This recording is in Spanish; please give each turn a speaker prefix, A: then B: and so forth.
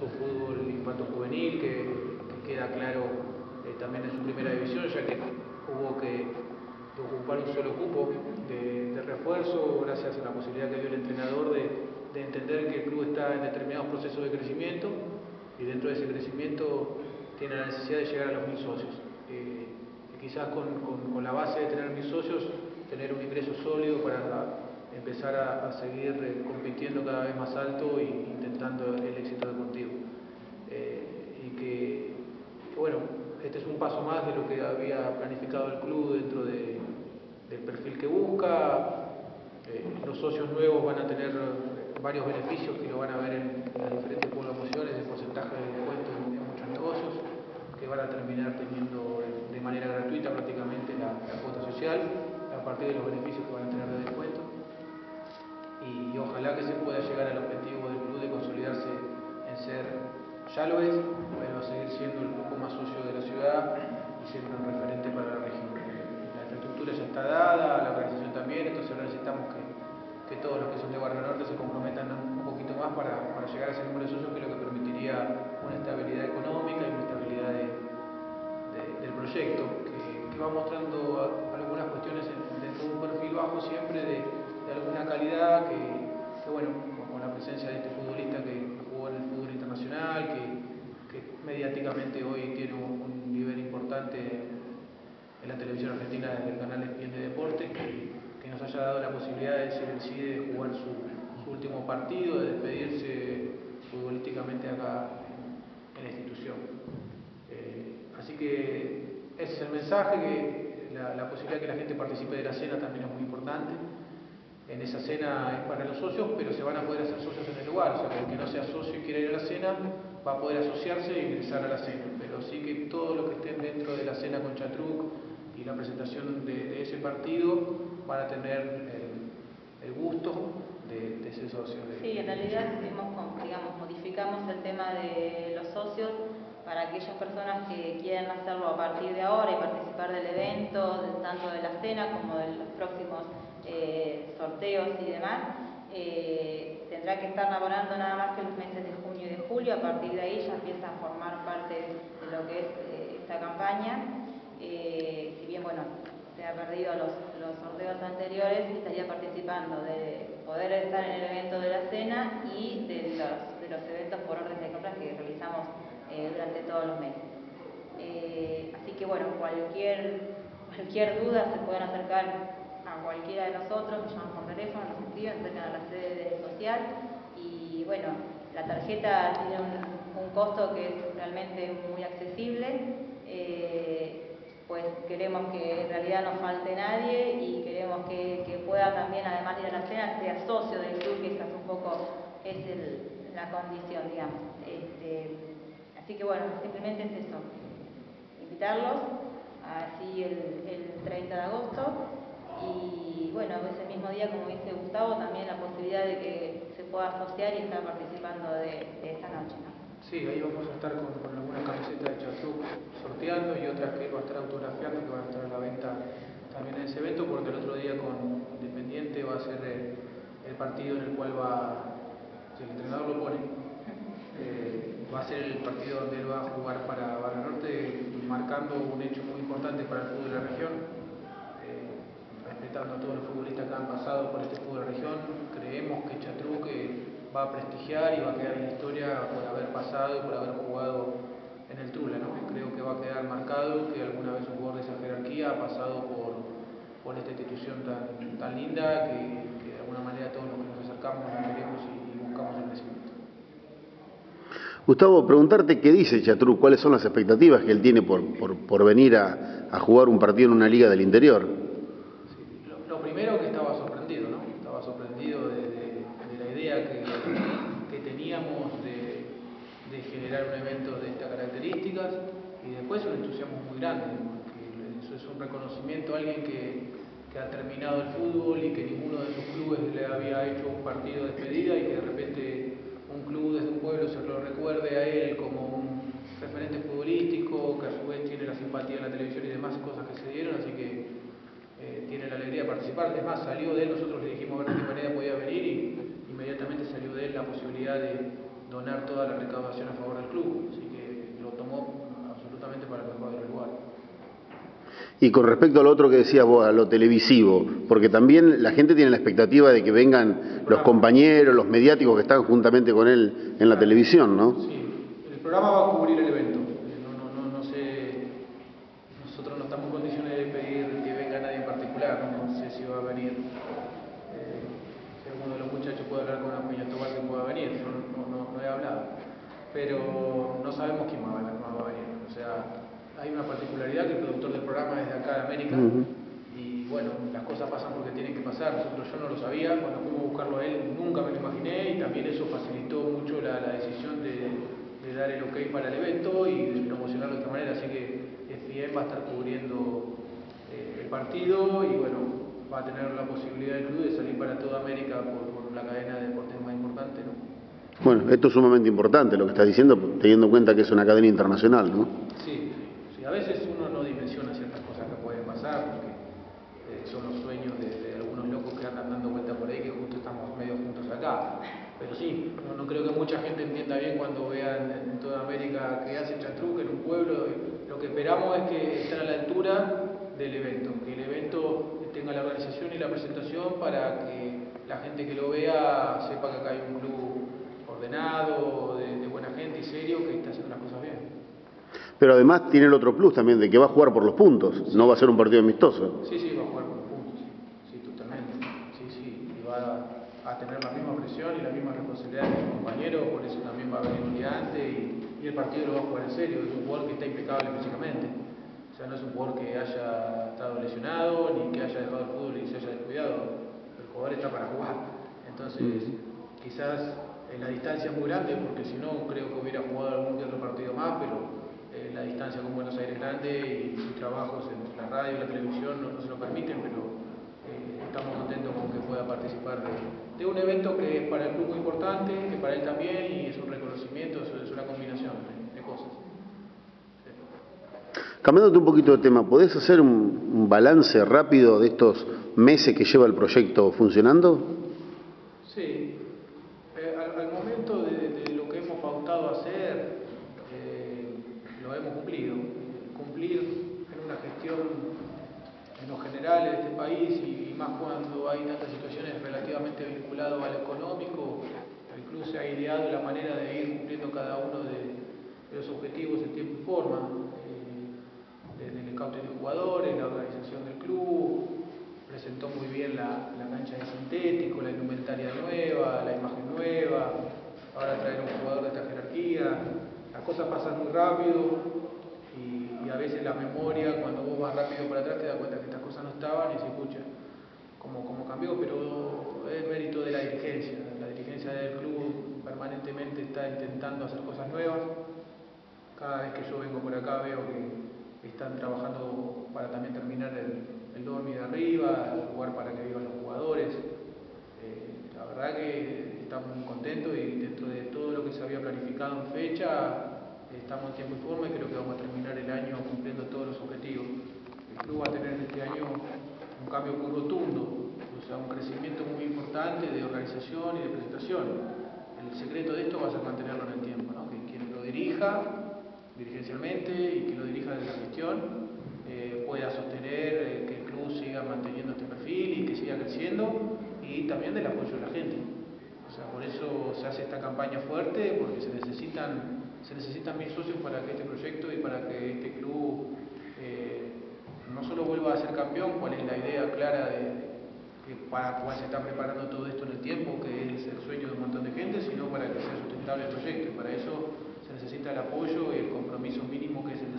A: su fútbol infanto juvenil, que, queda claro eh, también en su primera división, ya que hubo que ocupar un solo cupo de, refuerzo gracias a la posibilidad que dio el entrenador de, entender que el club está en determinados procesos de crecimiento y dentro de ese crecimiento tiene la necesidad de llegar a los mil socios. Eh, quizás con, la base de tener mil socios, tener un ingreso sólido para empezar a, seguir eh, compitiendo cada vez más alto e intentando el éxito deportivo. Eh, y que, bueno, este es un paso más de lo que había planificado el club dentro del perfil que busca. Eh, los socios nuevos van a tener varios beneficios que lo van a ver en, las diferentes promociones, de porcentaje de descuento en, muchos negocios, que van a terminar teniendo de manera gratuita prácticamente la cuota social a partir de los beneficios que van a tener de descuento y, ojalá que se pueda llegar al objetivo del club de consolidarse en ser, ya lo es, pero seguir siendo el poco más socio de la ciudad y siendo un referente para la región. La infraestructura ya está dada, la organización también, entonces ahora necesitamos que, que todos los que son de Barrio Norte se comprometan un poquito más para, para llegar a ese número de socios, que es lo que permitiría una estabilidad económica y una estabilidad del proyecto, que, va mostrando algunas cuestiones dentro de un perfil bajo siempre de de alguna calidad que, bueno, con la presencia de este futbolista que jugó en el fútbol internacional, que, mediáticamente hoy tiene un, nivel importante en la televisión argentina desde el canal Espiel de Deporte, que, nos haya dado la posibilidad de, si decide, jugar su, último partido, de despedirse futbolísticamente acá en, la institución. Eh, así que ese es el mensaje, que la, la posibilidad de que la gente participe de la cena también es muy importante esa cena es para los socios, pero se van a poder hacer socios en el lugar. O sea, que el que no sea socio y quiera ir a la cena va a poder asociarse e ingresar a la cena. Pero sí que todo lo que estén dentro de la cena con Chatruc y la presentación de, ese partido van a tener el, gusto de, de, ser socio.
B: Sí, en realidad digamos, modificamos el tema de los socios para aquellas personas que quieran hacerlo a partir de ahora y participar del evento, tanto de la cena como de los próximos eh, sorteos y demás, eh, tendrá que estar laborando nada más que los meses de junio y de julio, a partir de ahí ya empieza a formar parte de lo que es eh, esta campaña. si bien, bueno, se ha perdido los, sorteos anteriores, estaría participando de poder estar en el evento de la cena y de los, eventos por orden de compras que realizamos durante todos los meses. así que bueno, cualquier, cualquier duda se pueden acercar a cualquiera de nosotros, nos llaman por teléfono, nos escriben, acercan a la sede de social y bueno, la tarjeta tiene un, costo que es realmente muy accesible, eh, pues queremos que en realidad no falte nadie y queremos que, pueda también, además de ir a la cena, sea socio del club, que esa es un poco es la condición, digamos. Este, así que bueno, simplemente es eso, invitarlos, así el, el 30 de agosto, y bueno, ese mismo día, como dice Gustavo, también la posibilidad de que se pueda asociar y estar participando de, esta noche.
A: Sí, ahí vamos a estar con, algunas camisetas de Chatruc sorteando y otras que va a estar autografiando, que van a estar a la venta también en ese evento, porque el otro día con Independiente va a ser el, partido en el cual va, si el entrenador lo pone, eh, va a ser el partido donde él va a jugar para Barra Norte, marcando un hecho muy importante para el fútbol de la región respetando a todos los futbolistas que han pasado por este fútbol de región, creemos que Chatruque va a prestigiar y va a quedar en la historia por haber pasado y por haber jugado en el Tula. ¿no? Creo que va a quedar marcado que alguna vez un jugador de esa jerarquía ha pasado por, por esta institución tan, tan linda que, de alguna manera todos los que nos acercamos nos queremos y, buscamos el crecimiento.
C: Gustavo, preguntarte qué dice Chatruc, cuáles son las expectativas que él tiene por, por, por venir a, a jugar un partido en una liga del interior.
A: un evento de estas características y después un entusiasmo muy grande, porque eso es un reconocimiento a alguien que, ha terminado el fútbol y que ninguno de sus clubes le había hecho un partido de despedida y que de repente un club desde un pueblo se lo recuerde a él como un referente futbolístico, que a su vez tiene la simpatía en la televisión y demás cosas que se dieron, así que eh, tiene la alegría de participar. Además, salió de él, nosotros le dijimos a ver de qué manera podía venir y inmediatamente salió de él la posibilidad de, donar toda la recaudación a favor del club. Así que lo tomó absolutamente para el mejor del lugar.
C: Y con respecto a lo otro que decías vos, a lo televisivo, porque también la gente tiene la expectativa de que vengan los compañeros, los mediáticos que están juntamente con él en la televisión, ¿no?
A: Sí, programa va a cubrir el evento. No, no, no, no sé, nosotros no estamos en condiciones de pedir que venga nadie en particular, no, sé si va a venir. Eh, si alguno de los muchachos puede hablar con una peña Tomás que pueda venir, yo no, no, no he hablado. Pero no sabemos quién va a venir. Va a venir. O sea, hay una particularidad que el productor del programa es de acá de América y bueno, las cosas pasan porque tienen que pasar. Nosotros yo no lo sabía, cuando fuimos a buscarlo a él nunca me lo imaginé y también eso facilitó mucho la, la decisión de, de, dar el ok para el evento y de promocionarlo de esta manera. Así que ESPN va a estar cubriendo eh, el partido y bueno, va a tener la posibilidad del club de salir para toda América por, por la cadena de deportes más importante. ¿no?
C: Bueno, esto es sumamente importante lo que estás diciendo, teniendo en cuenta que es una cadena internacional, ¿no?
A: Sí, sí. a veces uno no dimensiona ciertas cosas que pueden pasar, porque eh, son los sueños de, de, algunos locos que andan dando vuelta por ahí, que justo estamos medio juntos acá. Pero sí, no, no creo que mucha gente entienda bien cuando vean en toda América que hace Chatruc en un pueblo. Lo que esperamos es que estén a la altura del evento, que el evento tenga la organización y la presentación para que la gente que lo vea sepa que acá hay un club ordenado, de, de, buena gente y serio que está haciendo las cosas bien.
C: Pero además tiene el otro plus también, de que va a jugar por los puntos, sí. no va a ser un partido amistoso.
A: Sí, sí, va a jugar por los puntos, sí, totalmente. Sí, sí, y va a, a, tener la misma presión y la misma responsabilidad de sus compañeros, por eso también va a venir un día antes y, y, el partido lo va a jugar en serio. Es un jugador que está impecable físicamente. O sea, no es un jugador que haya estado lesionado ni que haya dejado el fútbol y se haya descuidado. El jugador está para jugar. Entonces, quizás la distancia es muy grande, porque si no creo que hubiera jugado algún que otro partido más, pero eh, la distancia con Buenos Aires es grande y sus trabajos en la radio y la televisión no, no se lo permiten, pero estamos contentos con que pueda participar de, un evento que es para el club muy importante, que para él también, y es un reconocimiento, es una combinación de, cosas.
C: Cambiándote un poquito de tema, ¿podés hacer un balance rápido de estos meses que lleva el proyecto funcionando?
A: Sí, eh, al, al, momento de, de, lo que hemos pautado hacer, eh, lo hemos cumplido. Cumplir en una gestión lo general de este país y, más cuando hay tantas situaciones relativamente vinculadas al económico, el club se ha ideado la manera de ir cumpliendo cada uno de, de los objetivos en tiempo y forma. Eh, desde el scouting de jugadores, la organización del club, presentó muy bien la, la, cancha de sintético, la indumentaria nueva, la imagen nueva, ahora traer un jugador de esta jerarquía. Las cosas pasan muy rápido a veces la memoria, cuando vos vas rápido para atrás, te das cuenta que estas cosas no estaban y se escucha como, como cambió, pero es mérito de la dirigencia. La dirigencia del club permanentemente está intentando hacer cosas nuevas. Cada vez que yo vengo por acá veo que están trabajando para también terminar el, el dormir de arriba, el lugar para que vivan los jugadores. Eh, la verdad que estamos muy contentos y dentro de todo lo que se había planificado en fecha, estamos en tiempo y y creo que vamos a terminar el año cumpliendo todos los objetivos. El club va a tener este año un cambio muy rotundo, o sea, un crecimiento muy importante de organización y de presentación. El secreto de esto va a ser mantenerlo en el tiempo, que quien lo dirija dirigencialmente y que lo dirija desde la gestión eh, pueda sostener eh, que el club siga manteniendo este perfil y que siga creciendo y también del apoyo de la gente. O sea, por eso se hace esta campaña fuerte porque se necesitan, se necesitan mil socios para que este proyecto y para que este club eh, no solo vuelva a ser campeón, cuál es la idea clara de, para cuál se está preparando todo esto en el tiempo, que es el sueño de un montón de gente, sino para que sea sustentable el proyecto. Y para eso se necesita el apoyo y el compromiso mínimo que es el